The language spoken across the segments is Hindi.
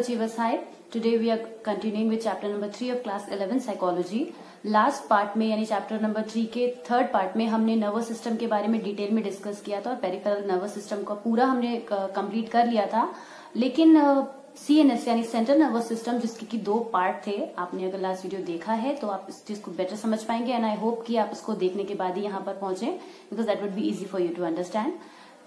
Achievers, hi. Today we are continuing with chapter number three of class 11 psychology. Last part में यानी चैप्टर नंबर थ्री के थर्ड पार्ट में हमने नर्वस सिस्टम के बारे में डिटेल में डिस्कस किया था और पेरिफेरल नर्वस सिस्टम का पूरा हमने कंप्लीट कर लिया था लेकिन सीएनएस यानी सेंट्रल नर्वस सिस्टम जिसके की दो पार्ट थे आपने अगर लास्ट वीडियो देखा है तो आप इस चीज़ को बेटर समझ पाएँगे एंड आई होप कि आप इसको देखने के बाद ही यहाँ पर पहुँचे because that would be easy for you to understand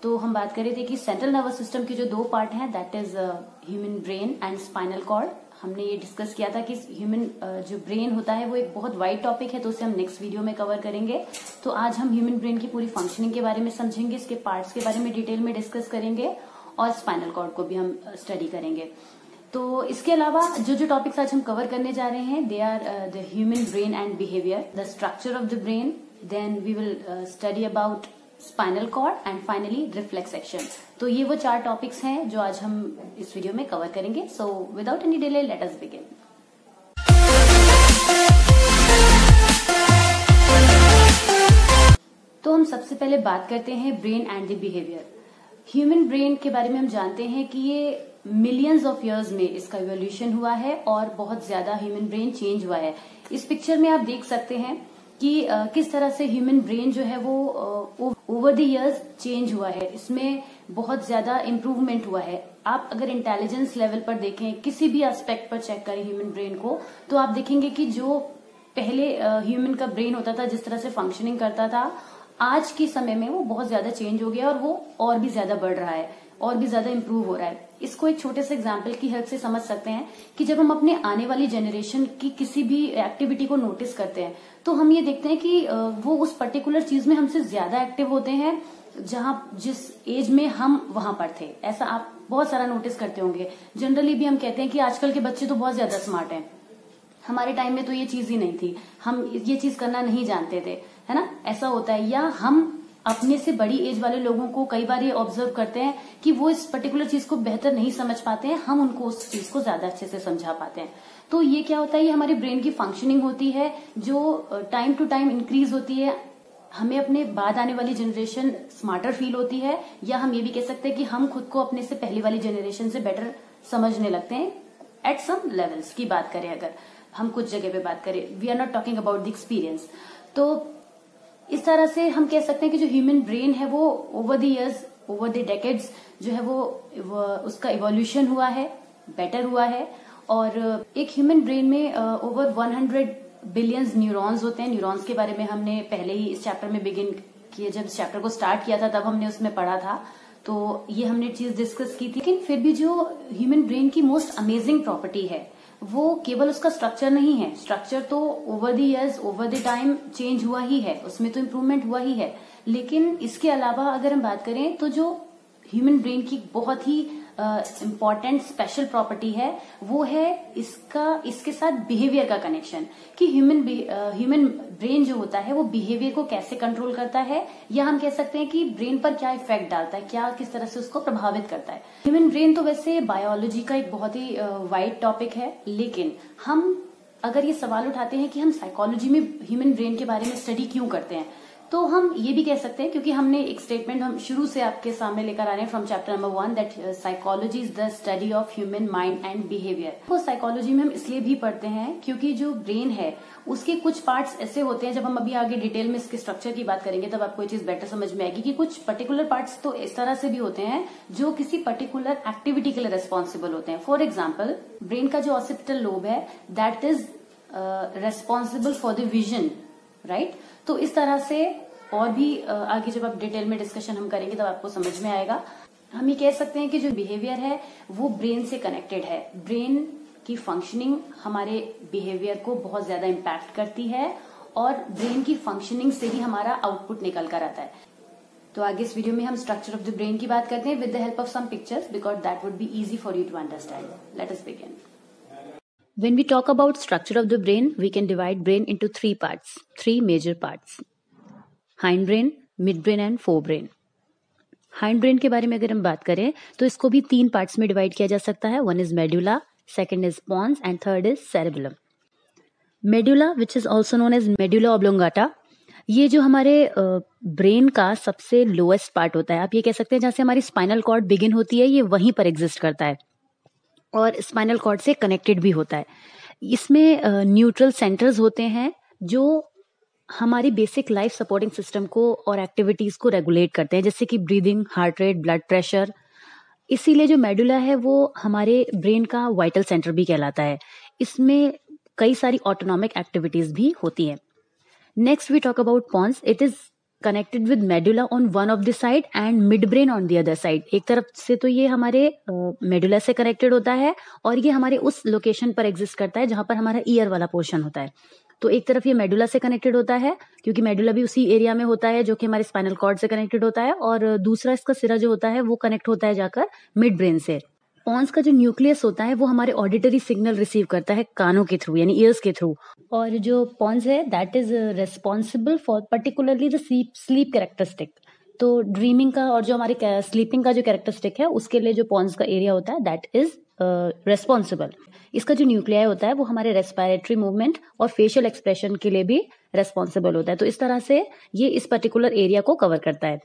तो हम बात कर रहे थे कि सेंट्रल नर्वस सिस्टम के जो दो पार्ट हैं that is human brain and spinal cord हमने ये डिस्कस किया था कि ह्यूमन uh, जो ब्रेन होता है वो एक बहुत वाइड टॉपिक है तो उसे हम नेक्स्ट वीडियो में कवर करेंगे। तो आज हम ह्यूमन ब्रेन की पूरी फंक्शनिंग के बारे में समझेंगे इसके पार्ट्स के बारे में डिटेल में डिस्कस करेंगे और स्पाइनल कॉर्ड को भी हम स्टडी uh, करेंगे। तो इसके अलावा जो जो टॉपिक्स आज हम कवर करने जा रहे हैं they are the human brain and behaviour the structure of the brain then we will study about spinal cord and finally reflex action तो ये वो चार टॉपिक्स हैं जो आज हम इस वीडियो में कवर करेंगे. So without any delay let us begin तो हम सबसे पहले बात करते हैं brain and the behaviour human brain के बारे में हम जानते हैं कि ये मिलियंस ऑफ़ इयर्स में इसका इवोल्यूशन हुआ है और बहुत ज़्यादा ह्यूमन ब्रेन चेंज हुआ है. इस पिक्चर में आप देख सकते हैं कि किस तरह से ह्यूमन ब्रेन जो है वो ओवर द इयर्स चेंज हुआ है। इसमें बहुत ज़्यादा इम्प्रूवमेंट हुआ है। आप अगर इंटेलिजेंस लेवल पर देखें, किसी भी एस्पेक्ट पर चेक करें ह्यूमन ब्रेन को तो आप देखेंगे कि जो पहले ह्यूमन का ब्रेन होता था, जिस तरह से फंक्शनिंग करता था आज के समय में वो बहुत ज़्यादा चेंज हो गया और वो और भी ज़्यादा बढ़ रहा है, और भी ज़्यादा इम्प्रूव हो रहा है। इसको एक छोटे से एग्ज़ाम्पल की हेल्प से समझ सकते हैं कि जब हम अपने आने वाली जनरेशन की किसी भी एक्टिविटी को नोटिस करते हैं तो हम ये देखते हैं कि वो उस पर्टिकुलर चीज़ में हमसे ज़्यादा एक्टिव होते हैं, जहाँ जिस एज में हम वहाँ पर थे। ऐसा आप बहुत सारा नोटिस करते होंगे। जनरली भी हम कहते हैं कि आजकल के बच्चे तो बहुत ज़्यादा स्मार्ट हैं। हमारे टाइम में तो ये चीज़ ही नहीं थी। हम ये चीज़ करना नहीं जानते थे। है ना? ऐसा होता है। या हम अपने से बड़ी एज वाले लोगों को कई बार ये ऑब्ज़र्व करते हैं कि वो इस पर्टिकुलर चीज़ को बेहतर नहीं समझ पाते हैं। हम उनको उस चीज़ को ज़्यादा अच्छे से समझा पाते हैं। तो ये क्या होता है? ये हमारे ब्रेन की फंक्शनिंग होती है, जो टाइम टू टाइम इंक्रीज होती है। हमें अपने बाद आने वाली जनरेशन स्मार्टर फील होती है। या हम ये भी कह सकते हैं कि हम खुद को अपने से पहले वाली जनरेशन से बेटर समझने लगते हैं। एट सम लेवल्स की बात करें अगर हम कुछ जगह पे बात करें। We are not talking about the experience तो इस तरह से हम कह सकते हैं कि जो ह्यूमन ब्रेन है वो over the years over the decades जो है वो, उसका इवोल्यूशन हुआ है बेटर हुआ है। और एक ह्यूमन ब्रेन में ओवर 100 बिलियंस न्यूरॉन्स होते हैं। न्यूरॉन्स के बारे में हमने पहले ही इस चैप्टर में बिगिन किए। जब इस चैप्टर को स्टार्ट किया था तब हमने उसमें पढ़ा था। तो ये हमने चीज़ डिस्कस की थी। लेकिन फिर भी जो ह्यूमन ब्रेन की मोस्ट अमेजिंग प्रॉपर्टी है वो केवल उसका स्ट्रक्चर नहीं है। स्ट्रक्चर तो over the years over the time change हुआ ही है। उसमें तो इम्प्रूवमेंट हुआ ही है। लेकिन इसके अलावा अगर हम बात करें तो जो ह्यूमन ब्रेन की बहुत ही इंपॉर्टेंट स्पेशल प्रॉपर्टी है, वो है इसका, इसके साथ बिहेवियर का कनेक्शन कि ह्यूमन ह्यूमन ब्रेन जो होता है, वो बिहेवियर को कैसे कंट्रोल करता है, या हम कह सकते हैं कि ब्रेन पर क्या इफ़ेक्ट डालता है, क्या, किस तरह से उसको प्रभावित करता है। ह्यूमन ब्रेन तो वैसे बायोलॉजी का एक बहुत ही वाइड टॉपिक है, लेकिन हम अगर ये सवाल उठाते हैं कि हम साइकोलॉजी में ह्यूमन ब्रेन के बारे में स्टडी क्यों करते हैं तो हम ये भी कह सकते हैं, क्योंकि हमने एक स्टेटमेंट हम शुरू से आपके सामने लेकर आ रहे हैं from chapter number one that psychology is the study of human mind and behaviour वो साइकोलॉजी में हम इसलिए भी पढ़ते हैं क्योंकि जो ब्रेन है, उसके कुछ पार्ट्स ऐसे होते हैं, जब हम अभी आगे डिटेल में इसके स्ट्रक्चर की बात करेंगे, तब आपको ये चीज़ बेटर समझ में आएगी कि कुछ पर्टिकुलर पार्ट्स तो इस तरह से भी होते हैं जो किसी पर्टिकुलर एक्टिविटी के लिए रेस्पॉन्सिबल होते हैं. फॉर एग्ज़ाम्पल ब्रेन का जो ऑसिपिटल लोब है that is responsible for the vision right? तो इस तरह से और भी आगे जब आप डिटेल में डिस्कशन हम करेंगे, तब आपको समझ में आएगा। हम ये कह सकते हैं कि जो बिहेवियर है, वो ब्रेन से कनेक्टेड है। ब्रेन की फंक्शनिंग हमारे बिहेवियर को बहुत ज़्यादा इम्पैक्ट करती है और ब्रेन की फंक्शनिंग से ही हमारा आउटपुट निकल कर आता है। तो आगे इस वीडियो में हम स्ट्रक्चर ऑफ़ द ब्रेन की बात करते हैं। With the help of some pictures because that would be easy for you to understand let us begin When we talk about structure of the brain, we can divide brain into three parts, three major parts. And forebrain hindbrain के बारे में अगर हम बात करें तो इसको भी तीन पार्ट्स में डिवाइड किया जा सकता है। One is medulla second is pons and third is cerebellum medulla which is also known as medulla oblongata ये जो हमारे ब्रेन का सबसे लोएस्ट पार्ट होता है। आप ये कह सकते हैं जहाँ से हमारी स्पाइनल कॉर्ड बिगिन होती है ये वहीं पर एग्जिस्ट करता है। और स्पाइनल कॉर्ड से कनेक्टेड भी होता है। इसमें न्यूट्रल सेंटर्स होते हैं जो हमारी बेसिक लाइफ सपोर्टिंग सिस्टम को और एक्टिविटीज़ को रेगुलेट करते हैं, जैसे कि breathing heart rate blood pressure इसीलिए जो मेडुला है, वो हमारे ब्रेन का वाइटल सेंटर भी कहलाता है। इसमें कई सारी ऑटोनॉमिक एक्टिविटीज़ भी होती हैं। Next we talk about pons it is connected with medulla on one of the side and midbrain on the other side एक तरफ़ से तो ये हमारे मेडुला uh, से कनेक्टेड होता है और ये हमारे उस लोकेशन पर एग्जिस्ट करता है जहाँ पर हमारा ईयर वाला पोर्शन होता है। तो एक तरफ़ ये मेडुला से कनेक्टेड होता है क्योंकि मेडुला भी उसी एरिया में होता है जो कि हमारे स्पाइनल कॉर्ड से कनेक्टेड होता है और दूसरा इसका सिरा जो होता है वो कनेक्ट होता है जाकर मिड ब्रेन से। पॉन्स का जो न्यूक्लियस होता है, वो हमारे ऑडिटरी सिग्नल रिसीव करता है कानों के थ्रू यानी ईयर्स के थ्रू और जो पॉन्स है that is responsible for particularly the sleep characteristic तो ड्रीमिंग का और जो हमारे स्लीपिंग का जो कैरेक्टरिस्टिक है, उसके लिए जो पॉन्स का एरिया होता है दैट इज़ रेस्पॉन्सिबल इसका जो न्यूक्लियाई होता है, वो हमारे रेस्पायरेटरी मूवमेंट और फेशियल एक्सप्रेशन के लिए भी रेस्पॉन्सिबल होता है। तो इस तरह से ये इस पर्टिकुलर एरिया को कवर करता है।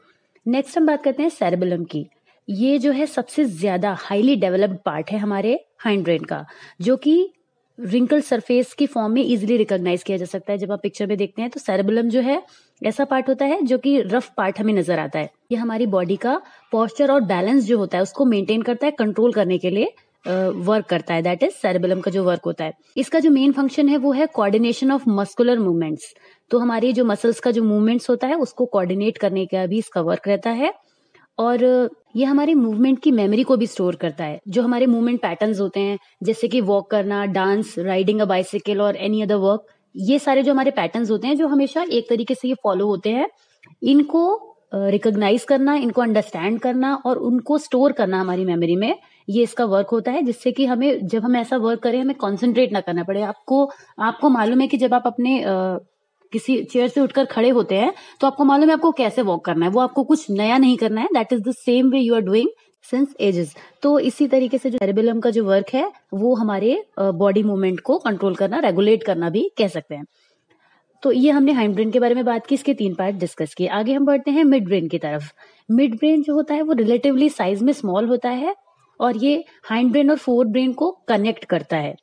नेक्स्ट हम बात करते हैं सेरेबलम की। ये जो है सबसे ज़्यादा हाईली डेवलप्ड पार्ट है हमारे हाइंड ब्रेन का, जो कि रिंकल सरफेस की फॉर्म में इजिली रिकॉग्नाइज किया जा सकता है। जब आप पिक्चर में देखते हैं तो सेरेबुलम जो है ऐसा पार्ट होता है जो कि रफ पार्ट हमें नज़र आता है। ये हमारी बॉडी का पॉस्चर और बैलेंस जो होता है उसको मेंटेन करता है कंट्रोल करने के लिए वर्क करता है। दैट इज़ सेरेबलम का जो वर्क होता है। इसका जो मेन फ़ंक्शन है वो है कोऑर्डिनेशन ऑफ़ मस्कुलर मूवमेंट्स तो हमारी जो मसल्स का जो मूवमेंट्स होता है उसको कोऑर्डिनेट करने का भी इसका वर्क रहता है। और ये हमारे मूवमेंट की मेमोरी को भी स्टोर करता है। जो हमारे मूवमेंट पैटर्न्स होते हैं, जैसे कि वॉक करना डांस राइडिंग अ बाइसिकल और एनी अदर वर्क ये सारे जो हमारे पैटर्न्स होते हैं, जो हमेशा एक तरीके से ये फॉलो होते हैं, इनको रिकॉग्नाइज करना, इनको अंडरस्टैंड करना और उनको स्टोर करना हमारी मेमोरी में, ये इसका वर्क होता है, जिससे कि हमें, जब हम ऐसा वर्क करें, हमें कॉन्सेंट्रेट ना करना पड़े। आपको आपको मालूम है कि जब आप अपने किसी चेयर से उठकर खड़े होते हैं तो आपको मालूम है आपको कैसे वॉक करना है। वो आपको कुछ नया नहीं करना है। That is the same way you are doing since ages तो इसी तरीके से जो सेरेबेलम का जो वर्क है, वो हमारे बॉडी मूवमेंट को कंट्रोल करना रेगुलेट करना भी कह सकते हैं। तो ये हमने हाइंड ब्रेन के बारे में बात की, इसके तीन पार्ट डिस्कस किए। आगे हम बढ़ते हैं मिड ब्रेन की तरफ़। मिड ब्रेन जो होता है, वो रिलेटिवली साइज़ में स्मॉल होता है और ये हाइंड ब्रेन और फोर ब्रेन को कनेक्ट करता है।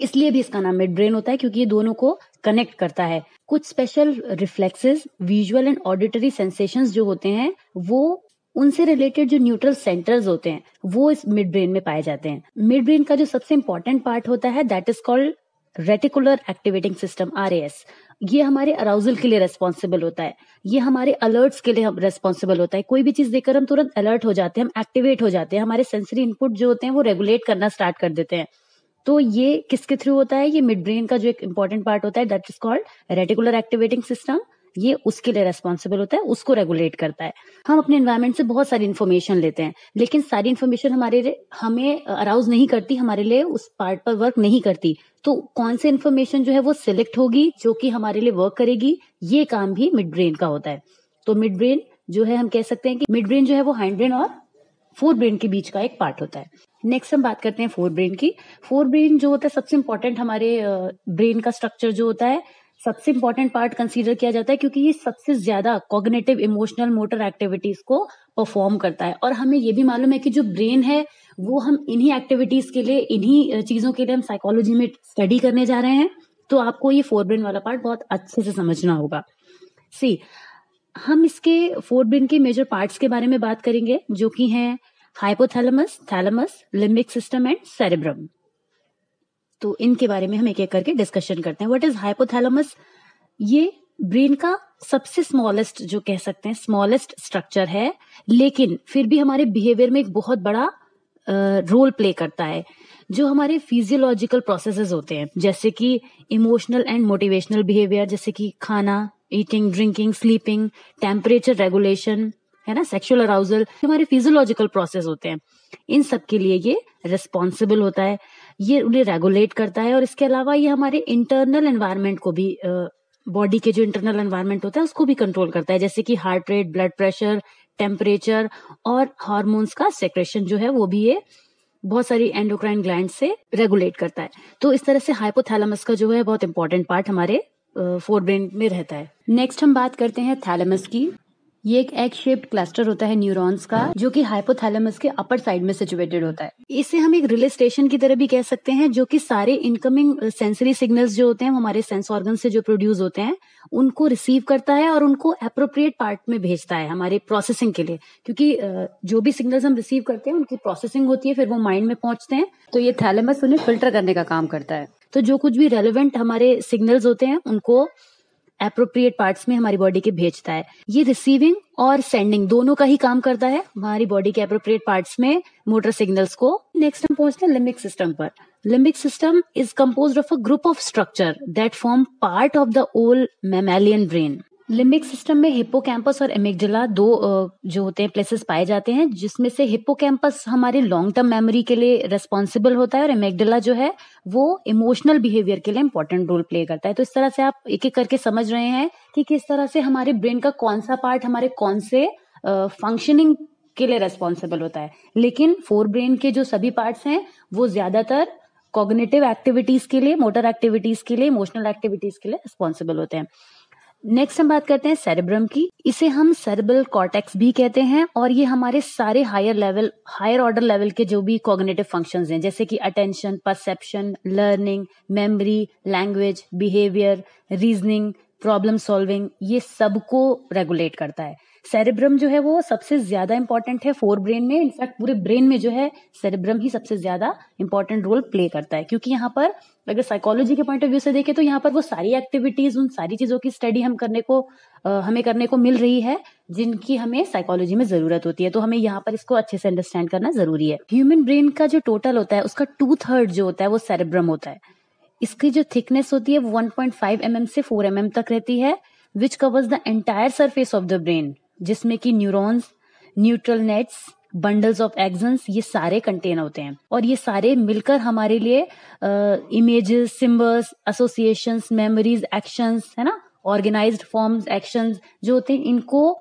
इसलिए भी इसका नाम मिड ब्रेन होता है क्योंकि ये दोनों को कनेक्ट करता है। कुछ special reflexes visual and auditory sensations जो होते हैं, वो उनसे रिलेटेड जो न्यूट्रल सेंटर्स होते हैं, वो इस मिड ब्रेन में पाए जाते हैं। मिड ब्रेन का जो सबसे इंपॉर्टेंट पार्ट होता है that is called reticular activating system RAS ये हमारे अराउजल के लिए रेस्पॉन्सिबल होता है। ये हमारे अलर्ट्स के लिए रेस्पॉन्सिबल होता है। कोई भी चीज़ देखकर हम तुरंत अलर्ट हो जाते हैं, हम एक्टिवेट हो जाते हैं, हमारे सेंसरी इनपुट जो होते हैं, वो रेगुलेट करना स्टार्ट कर देते हैं। तो ये किसके थ्रू होता है? ये मिड ब्रेन का जो एक इंपॉर्टेंट पार्ट होता है that is called reticular activating system ये उसके लिए रेस्पॉन्सिबल होता है, उसको रेगुलेट करता है। हम अपने एनवायरमेंट से बहुत सारी इन्फॉर्मेशन लेते हैं, लेकिन सारी इन्फॉर्मेशन हमारे हमें अराउज नहीं करती, हमारे लिए उस पार्ट पर वर्क नहीं करती। तो कौन से इन्फॉर्मेशन जो है वो सिलेक्ट होगी, जो कि हमारे लिए वर्क करेगी, ये काम भी मिड ब्रेन का होता है। तो मिड ब्रेन जो है, हम कह सकते हैं कि मिड ब्रेन जो है वो हाइंड ब्रेन और फोर ब्रेन के बीच का एक पार्ट होता है। नेक्स्ट हम बात करते हैं फोर ब्रेन की। फोर ब्रेन जो होता है, सबसे इंपॉर्टेंट हमारे ब्रेन का स्ट्रक्चर जो होता है, सबसे इंपॉर्टेंट पार्ट कंसीडर किया जाता है क्योंकि ये सबसे ज़्यादा कॉग्नेटिव इमोशनल मोटर एक्टिविटीज़ को परफॉर्म करता है। और हमें ये भी मालूम है कि जो ब्रेन है, वो हम इन्हीं एक्टिविटीज़ के लिए, इन्हीं चीज़ों के लिए हम साइकोलॉजी में स्टडी करने जा रहे हैं। तो आपको ये फोर ब्रेन वाला पार्ट बहुत अच्छे से समझना होगा। सी हम इसके फोर ब्रेन के मेजर पार्ट्स के बारे में बात करेंगे जो कि हैं hypothalamus thalamus limbic system and cerebrum तो इनके बारे में हम एक एक करके डिस्कशन करते हैं। व्हाट इज़ हाइपोथैलेमस ये ब्रेन का सबसे स्मॉलेस्ट जो कह सकते हैं स्मॉलेस्ट स्ट्रक्चर है। लेकिन फिर भी हमारे बिहेवियर में एक बहुत बड़ा रोल uh, प्ले करता है जो हमारे फिजियोलॉजिकल प्रोसेसेस होते हैं। जैसे कि इमोशनल एंड मोटिवेशनल बिहेवियर जैसे कि खाना eating drinking sleeping temperature regulation है ना सेक्सुअल अराउजल हमारे फिजियोलॉजिकल प्रोसेस होते हैं। इन सब के लिए ये रिस्पॉन्सिबल होता है, ये उन्हें रेगुलेट करता है और इसके अलावा ये हमारे इंटरनल एनवायरमेंट को भी बॉडी के जो इंटरनल एनवायरमेंट होता है, उसको भी कंट्रोल करता है, जैसे कि heart rate blood pressure temperature और हार्मोन्स का सेक्रेशन जो है, वो भी ये बहुत सारी एंडोक्राइन ग्लैंड से रेगुलेट करता है। तो इस तरह से हाइपोथैलेमस का जो है, बहुत इंपॉर्टेंट पार्ट हमारे फोर ब्रेन में रहता है। नेक्स्ट हम बात करते हैं थैलेमस की। ये एक एग शेप्ड क्लस्टर होता है न्यूरॉन्स का, जो कि हाइपोथैलेमस के अपर साइड में सिचुएटेड होता है। इसे हम एक रिले स्टेशन की तरह भी कह सकते हैं, जो कि सारे इनकमिंग सेंसरी सिग्नल्स जो होते हैं हमारे सेंस ऑर्गन से जो प्रोड्यूस होते हैं, उनको रिसीव करता है और उनको अप्रोप्रिएट पार्ट में भेजता है हमारे प्रोसेसिंग के लिए। क्योंकि जो भी सिग्नल्स हम रिसीव करते हैं, उनकी प्रोसेसिंग होती है, फिर वो माइंड में पहुँचते हैं तो ये थैलेमस उन्हें फ़िल्टर करने का काम करता है। तो जो कुछ भी रेलिवेंट हमारे सिग्नल्स होते हैं, उनको अप्रोप्रिएट पार्ट्स में हमारी बॉडी के भेजता है। ये रिसीविंग और सेंडिंग दोनों का ही काम करता है। हमारी बॉडी के अप्रोप्रिएट पार्ट्स में मोटर सिग्नल्स को नेक्स्ट हम पहुँचते हैं लिम्बिक सिस्टम पर। Limbic system is compose of a group of structure that form part of the old mammalian brain limbic system में हिप्पोकैम्पस और एमिगडला दो जो होते हैं प्लेसेस पाए जाते हैं, जिसमें से हिप्पोकैम्पस हमारे लॉन्ग टर्म मेमोरी के लिए रेस्पॉन्सिबल होता है और एमिगडला जो है, वो इमोशनल बिहेवियर के लिए इंपॉर्टेंट रोल प्ले करता है। तो इस तरह से आप एक एक करके समझ रहे हैं कि किस तरह से हमारे ब्रेन का कौन सा पार्ट हमारे कौन से फंक्शनिंग के लिए रेस्पॉन्सिबल होता है। लेकिन फोर ब्रेन के जो सभी पार्ट्स हैं, वो ज़्यादातर कॉग्निटिव एक्टिविटीज़ के लिए मोटर एक्टिविटीज़ के लिए इमोशनल एक्टिविटीज़ के लिए रिस्पॉन्सिबल होते हैं। नेक्स्ट हम बात करते हैं सेरेब्रम की। इसे हम सेरेबल कॉर्टेक्स भी कहते हैं और ये हमारे सारे higher level higher order level के जो भी कॉग्नेटिव फ़ंक्शंस हैं, जैसे कि attention perception learning memory language behaviour reasoning problem solving ये सबको रेगुलेट करता है। सेरेब्रम जो है वो सबसे ज़्यादा इंपॉर्टेंट है फोर ब्रेन में. इनफैक्ट पूरे ब्रेन में जो है सेरेब्रम ही सबसे ज़्यादा इंपॉर्टेंट रोल प्ले करता है. क्योंकि यहाँ पर अगर साइकोलॉजी के पॉइंट ऑफ़ व्यू से देखें तो यहाँ पर वो सारी एक्टिविटीज़ उन सारी चीज़ों की स्टडी हम करने को हमें करने को मिल रही है, जिनकी हमें साइकोलॉजी में ज़रूरत होती है. तो हमें यहाँ पर इसको अच्छे से अंडरस्टैंड करना ज़रूरी है. ह्यूमन ब्रेन का जो टोटल होता है, उसका टू थर्ड जो होता है वो सेरेब्रम होता है. इसकी जो थिकनेस होती है वो 1.5 mm से 4 mm तक रहती है which covers the entire surface of the brain जिसमें कि neurons neutral nets bundles of axons ये सारे कंटेन होते हैं। और ये सारे मिलकर हमारे लिए images symbols association memories actions है ना? ऑर्गेनाइज्ड फॉर्म्स एक्शंस जो होते हैं, इनको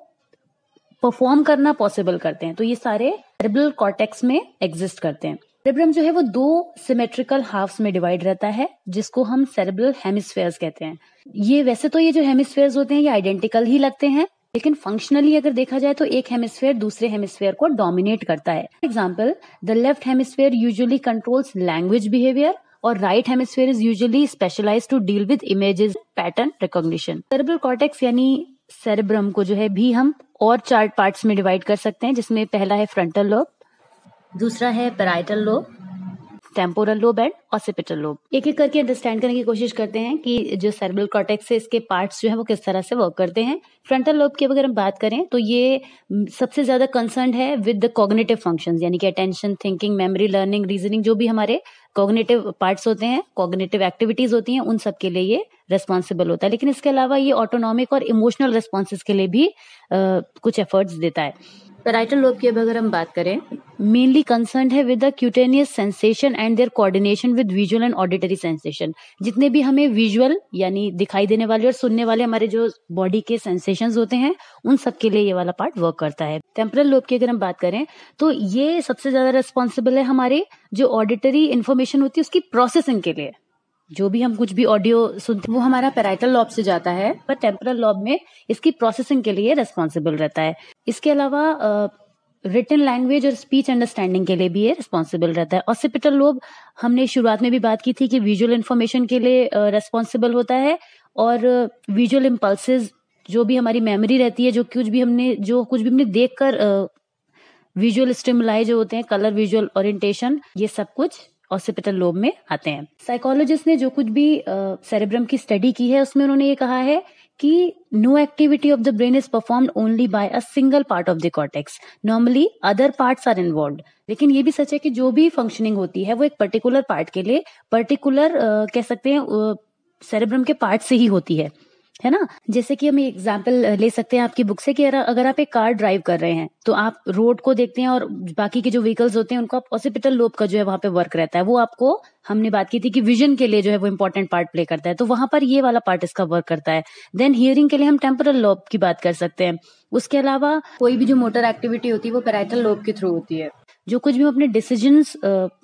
परफॉर्म करना पॉसिबल करते हैं। तो ये सारे सेरेब्रल कॉर्टेक्स में एग्जिस्ट करते हैं। सेरेब्रम जो है, वो दो सिमेट्रिकल हाफ्स में डिवाइड रहता है, जिसको हम सेरेब्रल हेमिस्फेयर्स कहते हैं। ये वैसे तो ये जो हेमिस्फेयर्स होते हैं, ये आइडेंटिकल ही लगते हैं। लेकिन फंक्शनली अगर देखा जाए तो एक हेमिस्फेयर दूसरे हेमिस्फेयर को डोमिनेट करता है। Example the left hemisphere usually controls language behaviour और right hemisphere is usually specialise to deal with images pattern recognition cerebral cortex यानी सेरेब्रम को जो है भी हम और चार पार्ट्स में डिवाइड कर सकते हैं, जिसमें पहला है फ्रंटल लोब दूसरा है parietal lobe temporal lobe and occipital lobe. एक एक करके अंडरस्टैंड करने की कोशिश करते हैं कि जो सेरेब्रल कॉटेक्स है इसके पार्ट्स जो है वो किस तरह से वर्क करते हैं। फ्रंटल लोब की अगर हम बात करें तो ये सबसे ज़्यादा कंसर्न है विद द कॉग्नेटिव फ़ंक्शन यानी कि attention thinking memory learning reasoning जो भी हमारे कॉग्नेटिव पार्ट्स होते हैं कॉग्नेटिव एक्टिविटीज़ होती हैं उन सब के लिए ये रेस्पॉन्सिबल होता है। लेकिन इसके अलावा ये ऑटोनॉमिक और इमोशनल रेस्पॉन्सेज के लिए भी आ, कुछ एफर्ट्स देता है। पेराइटल लोब की अब अगर हम बात करें मेनली कंसर्न है with the cutaneous sensation and their coordination with visual and auditory sensation जितने भी हमें विजुअल यानी दिखाई देने वाले और सुनने वाले हमारे जो बॉडी के सेंसेशन होते हैं उन सब के लिए ये वाला पार्ट वर्क करता है। टेम्परल लोब की अगर हम बात करें तो ये सबसे ज़्यादा रेस्पॉन्सिबल है हमारे जो ऑडिटरी इन्फॉर्मेशन होती है उसकी प्रोसेसिंग के लिए। जो भी हम कुछ भी ऑडियो सुनते हैं, वो हमारा पेराइटल लॉब से जाता है, पर टेम्परल लॉब में इसकी प्रोसेसिंग के लिए रेस्पॉन्सिबल रहता है। इसके अलावा रिटर्न लैंग्वेज और स्पीच अंडरस्टैंडिंग के लिए भी ये रिस्पॉन्सिबल रहता है। ऑसिपिटल लोब हमने शुरुआत में भी बात की थी कि विजुअल इन्फॉर्मेशन के लिए रेस्पॉन्सिबल होता है, और विजुअल इम्पल्सिस जो भी हमारी मेमोरी रहती है, जो कुछ भी हमने, जो कुछ भी हमने देख कर विजुअल स्टिमुलाई जो होते हैं कलर विजुअल ओरिएंटेशन ये सब कुछ ऑसिपिटल लोब में आते हैं। साइकोलॉजिस्ट ने जो कुछ भी सेरेब्रम की स्टडी की है उसमें उन्होंने ये कहा है कि no activity of the brain is perform only by a single part of the cortex normally other parts are involve लेकिन ये भी सच है कि जो भी फंक्शनिंग होती है वो एक पर्टिकुलर पार्ट के लिए पर्टिकुलर uh, कह सकते हैं सेरेब्रम के पार्ट से ही होती है। है ना? जैसे कि हम एग्ज़ाम्पल ले सकते हैं आपकी बुक से कि अगर आप एक कार ड्राइव कर रहे हैं तो आप रोड को देखते हैं और बाकी के जो व्हीकल्स होते हैं, उनको आप ऑसिपिटल लोब का जो है वहाँ पे वर्क रहता है। वो आपको, हमने बात की थी कि विजन के लिए जो है वो इंपॉर्टेंट पार्ट प्ले करता है। तो वहाँ पर ये वाला पार्ट इसका वर्क करता है। देन हियरिंग के लिए हम टेम्पोरल लोब की बात कर सकते हैं। उसके अलावा कोई भी जो मोटर एक्टिविटी होती है, वो पेराइटल लोब के थ्रू होती है। जो कुछ भी हम अपने डिसीज़न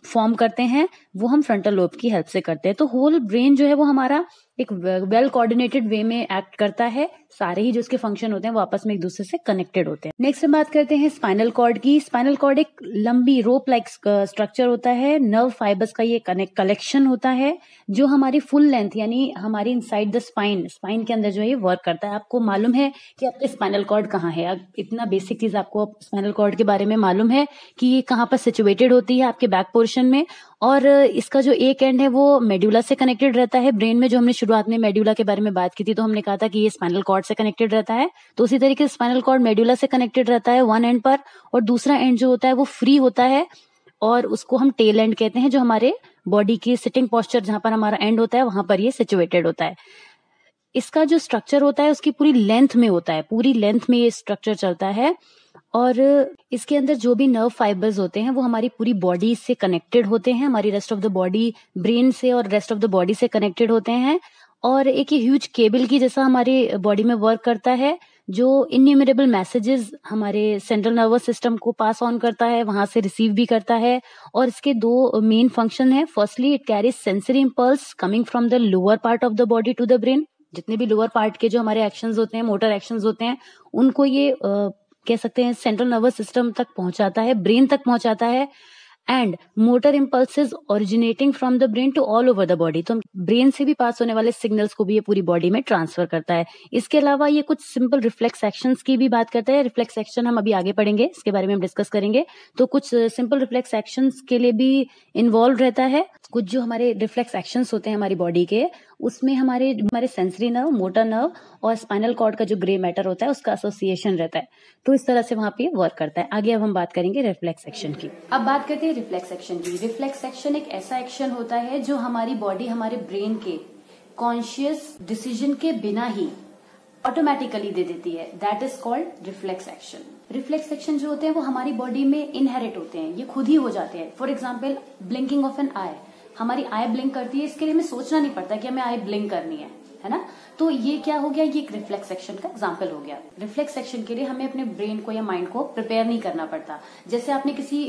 फॉर्म करते हैं, वो हम फ्रंटल लोब की हेल्प से करते हैं। तो होल ब्रेन जो है वो हमारा एक वेल कोऑर्डिनेटेड वे में एक्ट करता है। सारे ही जो उसके फ़ंक्शन होते हैं, वो आपस में एक दूसरे से कनेक्टेड होते हैं। नेक्स्ट हम बात करते हैं स्पाइनल कॉर्ड की। स्पाइनल कॉर्ड एक लंबी रोप लाइक स्ट्रक्चर होता है। नर्व फाइबर्स का ये कलेक्शन होता है, जो हमारी फुल लेंथ यानी हमारी इनसाइड द स्पाइन स्पाइन के अंदर जो है वर्क करता है। आपको मालूम है कि आपका स्पाइनल कॉर्ड कहाँ है? इतना बेसिक चीज़ आपको स्पाइनल कॉर्ड के बारे में मालूम है कि ये कहाँ पर सिचुएटेड होती है आपके बैक पोर्शन में। और इसका जो एक एंड है, वो मेड्यूला से कनेक्टेड रहता है। ब्रेन में जो हमने शुरुआत में मेड्यूला के बारे में बात की थी तो हमने कहा था कि ये स्पाइनल कॉर्ड से कनेक्टेड रहता है। तो उसी तरीके से स्पाइनल कॉर्ड मेड्यूला से कनेक्टेड रहता है वन एंड पर, और दूसरा एंड जो होता है, वो फ्री होता है, और उसको हम टेल एंड कहते हैं, जो हमारे बॉडी की सिटिंग पॉस्चर जहाँ पर हमारा एंड होता है, वहाँ पर ये सिचुएटेड होता है। इसका जो स्ट्रक्चर होता है, उसकी पूरी लेंथ में होता है। पूरी लेंथ में ये स्ट्रक्चर चलता है। और इसके अंदर जो भी नर्व फाइबर्स होते हैं, वो हमारी पूरी बॉडी से कनेक्टेड होते हैं, हमारी rest of the body brain से और रेस्ट ऑफ़ द बॉडी से कनेक्टेड होते हैं। और एक ह्यूज केबल की जैसा हमारी बॉडी में वर्क करता है, जो इन्यूमरेबल मैसेजेस हमारे सेंट्रल नर्वस सिस्टम को पास ऑन करता है, वहाँ से रिसीव भी करता है। और इसके दो मेन फ़ंक्शन है। Firstly it carries sensory impulse coming from the lower part of the body to the brain जितने भी लोअर पार्ट के जो हमारे एक्शंस होते हैं मोटर एक्शंस होते हैं, उनको ये कह सकते हैं सेंट्रल नर्वस सिस्टम तक पहुंचाता है ब्रेन तक पहुंचाता है and motor impulses originating from the brain to all over the body तो ब्रेन से भी पास होने वाले सिग्नल्स को भी ये पूरी बॉडी में ट्रांसफ़र करता है। इसके अलावा ये कुछ सिंपल रिफ्लेक्स एक्शन की भी बात करता है। रिफ्लेक्स एक्शन हम अभी आगे पढ़ेंगे, इसके बारे में हम डिस्कस करेंगे। तो कुछ सिंपल रिफ्लेक्स एक्शन के लिए भी इन्वॉल्व रहता है। कुछ जो हमारे रिफ्लेक्स एक्शन होते हैं हमारी बॉडी के उसमें हमारे हमारे सेंसरी नर्व मोटर नर्व और स्पाइनल कॉर्ड का जो ग्रे मैटर होता है, उसका एसोसिएशन रहता है। तो इस तरह से वहाँ पे वर्क करता है। आगे अब हम बात करेंगे रिफ्लेक्स एक्शन की। अब बात करते हैं रिफ्लेक्स एक्शन की। रिफ्लेक्स एक्शन एक ऐसा एक्शन होता है जो हमारी बॉडी हमारे ब्रेन के कॉन्शियस डिसीज़न के बिना ही ऑटोमेटिकली दे देती है। That is called reflex action reflex action जो होते हैं, वो हमारी बॉडी में इनहेरिट होते हैं। ये खुद ही हो जाते हैं। For example blinking of an eye हमारी आय ब्लिंक करती है, इसके लिए हमें सोचना नहीं पड़ता कि हमें आय ब्लिंक करनी है। है ना? तो ये क्या हो गया? ये एक रिफ्लेक्स सेक्शन का एग्ज़ाम्पल हो गया। रिफ्लेक्स सेक्शन के लिए हमें अपने ब्रेन को या माइंड को प्रिपेयर नहीं करना पड़ता। जैसे आपने किसी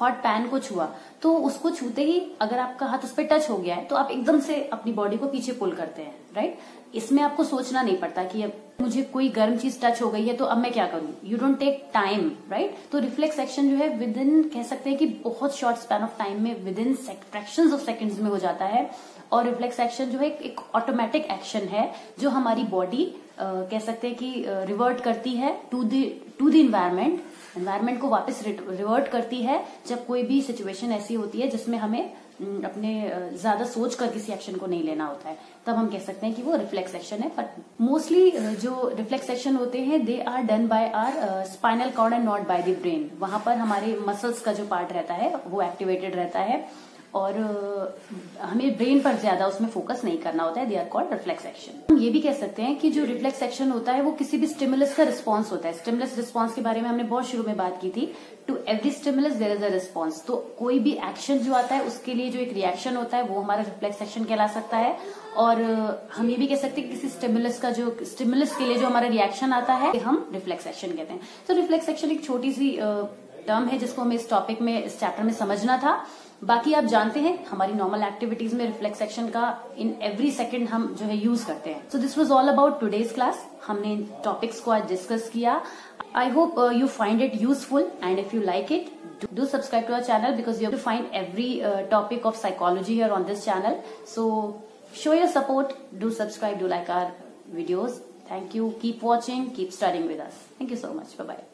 हॉट पैन को छुआ तो उसको छूते ही अगर आपका हाथ उस पर टच हो गया है तो आप एकदम से अपनी बॉडी को पीछे पुल करते हैं राइट इसमें आपको सोचना नहीं पड़ता कि अब मुझे कोई गर्म चीज़ टच हो गई है तो अब मैं क्या करूँ? You don't take time right तो रिफ्लेक्स एक्शन जो है विद इन कह सकते हैं कि बहुत शॉर्ट स्पैन ऑफ़ टाइम में within fraction of seconds में हो जाता है। और रिफ्लेक्स एक्शन जो है, एक ऑटोमेटिक एक्शन है, जो हमारी बॉडी कह सकते हैं कि रिवर्ट करती है to the to the environment environment को वापस रिवर्ट करती है जब कोई भी सिचुएशन ऐसी होती है जिसमें हमें अपने ज़्यादा सोच कर किसी एक्शन को नहीं लेना होता है। तब हम कह सकते हैं कि वो रिफ्लेक्स एक्शन है। बट मोस्टली जो रिफ्लेक्स एक्शन होते हैं they are done by our spinal cord and not by the brain वहाँ पर हमारे मसल्स का जो पार्ट रहता है, वो एक्टिवेटेड रहता है। और हमें ब्रेन पर ज़्यादा उसमें फोकस नहीं करना होता है they are called reflex action हम ये भी कह सकते हैं कि जो रिफ्लेक्स एक्शन होता है, वो किसी भी स्टिमुलस का रिस्पॉन्स होता है। स्टिमुलस रिस्पॉन्स के बारे में हमने बहुत शुरू में बात की थी। To every stimulus there is a response तो कोई भी एक्शन जो आता है, उसके लिए जो एक रिएक्शन होता है, वो हमारा रिफ्लेक्स एक्शन कहला सकता है। और हम ये भी कह सकते हैं किसी स्टिमुलस का जो स्टिमुलस के लिए जो हमारा रिएक्शन आता है, हम रिफ्लेक्स एक्शन कहते हैं। तो रिफ्लेक्स एक्शन एक छोटी सी टर्म है, जिसको हमें इस टॉपिक में, इस चैप्टर में समझना था। बाकी आप जानते हैं, हमारी नॉर्मल एक्टिविटीज़ में रिफ्लेक्स सेक्शन का इन एवरी सेकेंड हम जो है यूज़ करते हैं। So this was all about today's class हमने इन टॉपिक्स को आज डिस्कस किया। I hope you find it useful and if you like it do subscribe to our channel because you to find every topic of psychology here on this channel so show your support do subscribe do like our videos thank you keep watching keep starting with us thank you so much bye